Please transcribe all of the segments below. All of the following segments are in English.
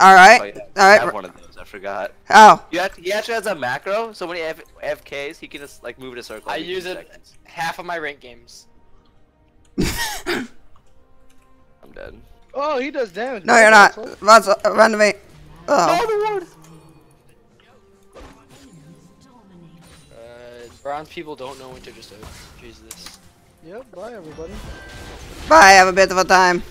All right. Oh, yeah. All I have one of those. I forgot. Oh. You have he actually has a macro, so when he F- FKs, he can just like move in a circle. I use it seconds. half of my rank games. I'm dead. Oh, he does damage. No, you're not. That's all. Let's uh, run to me. Oh. Uh, bronze people don't know winter just over. Jesus. Yep. Bye, everybody. Bye. Have a bit of a time.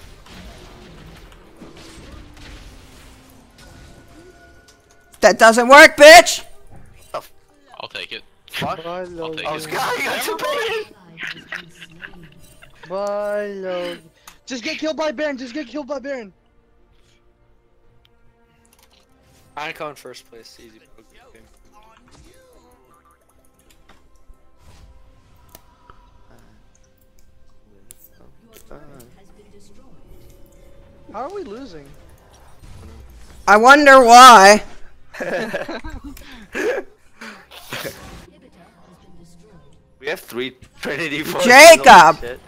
That doesn't work, bitch. I'll take it. Fuck. Bye, I'll Logan. take Oh, it. Sky, you got two. Bye, Logan. Just get killed by Baron. Just get killed by Baron. I'm going first place. Easy. Okay. How are we losing? I wonder why. we have three Trinity forces. Jacob! holy shit.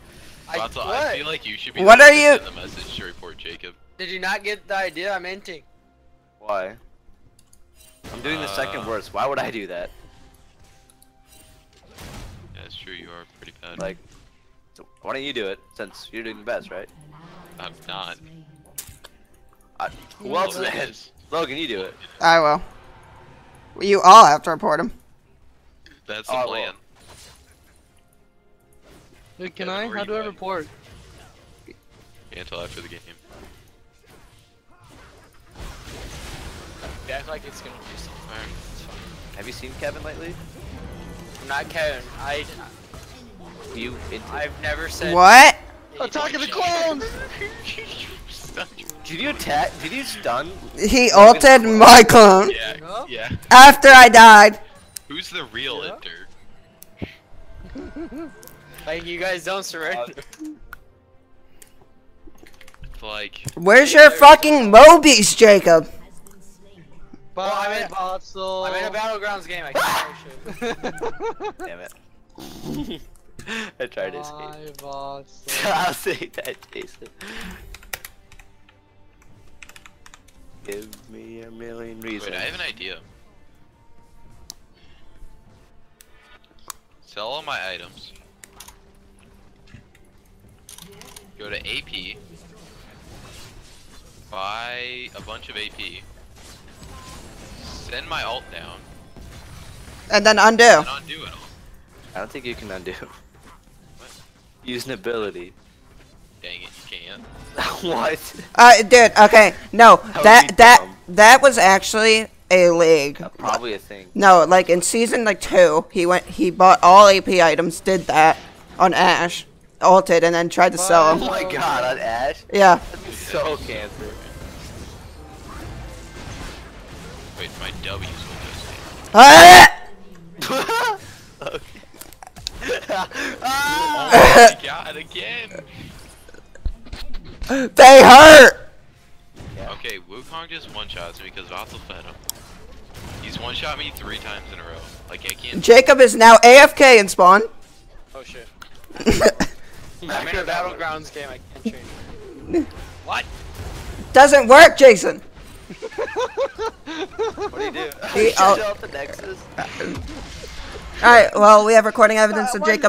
I, Vato, I feel like you should be. What the are one to you- Send the message to report Jacob. Did you not get the idea? I'm inting. Why? I'm doing the second Uh, worst. Why would I do that? Yeah, it's true. You are pretty bad. Like, so why don't you do it since you're doing the best, right? I'm not. I, who else Logan then? is. Logan, you do it. I will. You all have to report him. That's the Oh, plan. well. Dude, can Yeah, I? How you do I at? report? Until after the game. You act like it's gonna do something. Alright. Have you seen Kevin lately? I'm not Kevin. I, You into I've never said. What? Attack of the clones! Did you attack? Did you stun? He ulted my clone yeah. No? Yeah. after I died. Who's the real Yeah. Inter? Like you guys don't surrender. Uh, like, Where's your fucking Mobies, Jacob? Bye, I'm in- Botzel. I'm in a battlegrounds game. I can't do shit. Damn it. I tried to escape. Bye, Botzel. I'll say that, Jason. Give me a million reasons. wait, I have an idea. Sell all my items. Go to AP. Buy a bunch of AP. Send my alt down. And then undo. And undo it all. I don't think you can undo. Use an ability. Dang it, you can't. what? Uh, dude, okay. No, That that that that was actually a league. Probably a thing. No, like in season like two, he went he bought all AP items, did that on Ashe, ulted, and then tried to sell them. Oh my god, on Ashe? Yeah. That'd be so cancer. Wait, my W's will just Ah! okay. Oh my god, again! They hurt. Okay, Wukong just one-shots me because Vassal fed him. He's one-shot me three times in a row. Like, I can't... Jacob is now AFK in spawn. Oh shit. I'm in a battlegrounds game. I can't change. What? Doesn't work, Jason. What do you do? He- Shut oh. up the Nexus. All right. Well, we have recording evidence uh, of Jacob.